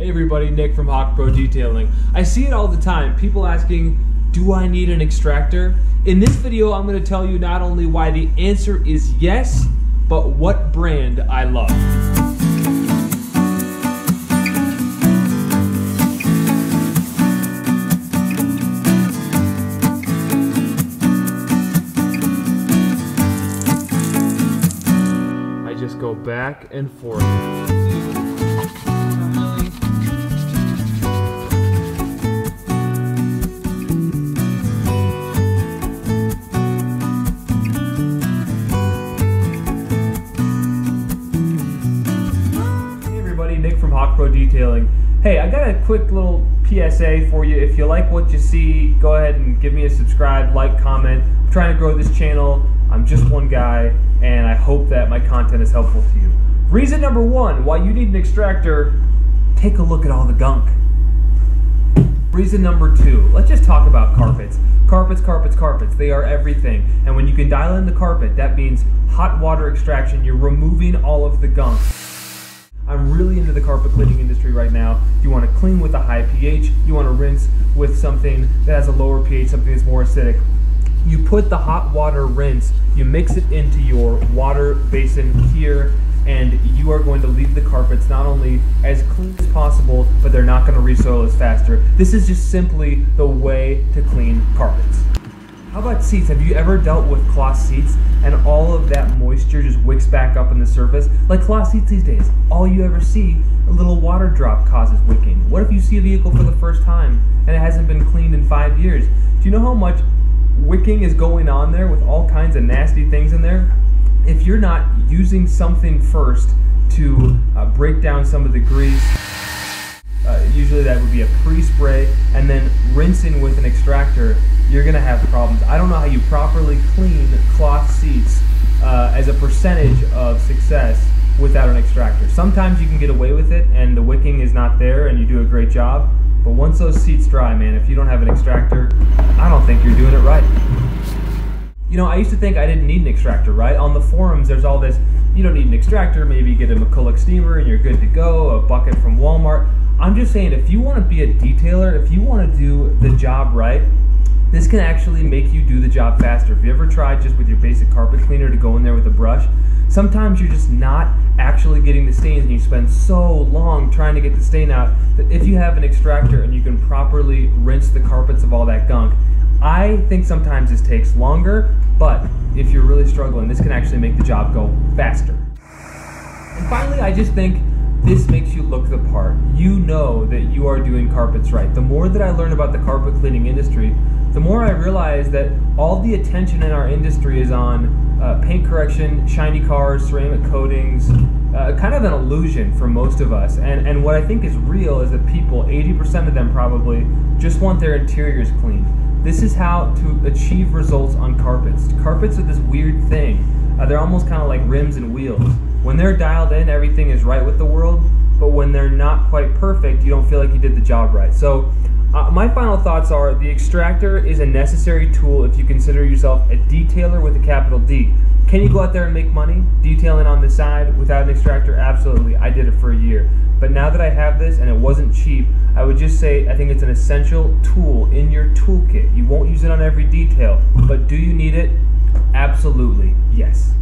Hey everybody, Nick from Hawk Pro Detailing. I see it all the time. People asking, do I need an extractor? In this video, I'm going to tell you not only why the answer is yes, but what brand I love. I just go back and forth. Nick from Hawk Pro Detailing. Hey, I got a quick little PSA for you. If you like what you see, go ahead and give me a subscribe, like, comment. I'm trying to grow this channel. I'm just one guy, and I hope that my content is helpful to you. Reason number one why you need an extractor, take a look at all the gunk. Reason number two, let's just talk about carpets. Carpets, carpets, carpets, they are everything. And when you can dial in the carpet, that means hot water extraction. You're removing all of the gunk. Really into the carpet cleaning industry right now. You want to clean with a high pH, you want to rinse with something that has a lower pH, something that's more acidic. You put the hot water rinse, you mix it into your water basin here, and you are going to leave the carpets not only as clean as possible, but they're not going to resoil as faster. This is just simply the way to clean carpets. How about seats? Have you ever dealt with cloth seats and all of that moisture just wicks back up on the surface? Like cloth seats these days, all you ever see, a little water drop causes wicking. What if you see a vehicle for the first time and it hasn't been cleaned in five years? Do you know how much wicking is going on there with all kinds of nasty things in there? If you're not using something first to uh, break down some of the grease, usually that would be a pre-spray and then rinsing with an extractor you're gonna have problems i don't know how you properly clean cloth seats uh, as a percentage of success without an extractor sometimes you can get away with it and the wicking is not there and you do a great job but once those seats dry man if you don't have an extractor i don't think you're doing it right you know, I used to think I didn't need an extractor, right? On the forums, there's all this, you don't need an extractor, maybe get a McCulloch steamer and you're good to go, a bucket from Walmart. I'm just saying, if you want to be a detailer, if you want to do the job right, this can actually make you do the job faster. If you ever tried just with your basic carpet cleaner to go in there with a brush, sometimes you're just not actually getting the stains and you spend so long trying to get the stain out that if you have an extractor and you can properly rinse the carpets of all that gunk, I think sometimes this takes longer, but if you're really struggling, this can actually make the job go faster. And finally, I just think this makes you look the part. You know that you are doing carpets right. The more that I learn about the carpet cleaning industry, the more I realize that all the attention in our industry is on uh, paint correction, shiny cars, ceramic coatings, uh, kind of an illusion for most of us. And, and what I think is real is that people, 80% of them probably, just want their interiors cleaned. This is how to achieve results on carpets. Carpets are this weird thing. Uh, they're almost kind of like rims and wheels. When they're dialed in, everything is right with the world, but when they're not quite perfect, you don't feel like you did the job right. So, uh, my final thoughts are the extractor is a necessary tool if you consider yourself a detailer with a capital D. Can you go out there and make money detailing on the side without an extractor? Absolutely. I did it for a year. But now that I have this and it wasn't cheap, I would just say I think it's an essential tool in your toolkit. You won't use it on every detail, but do you need it? Absolutely, yes.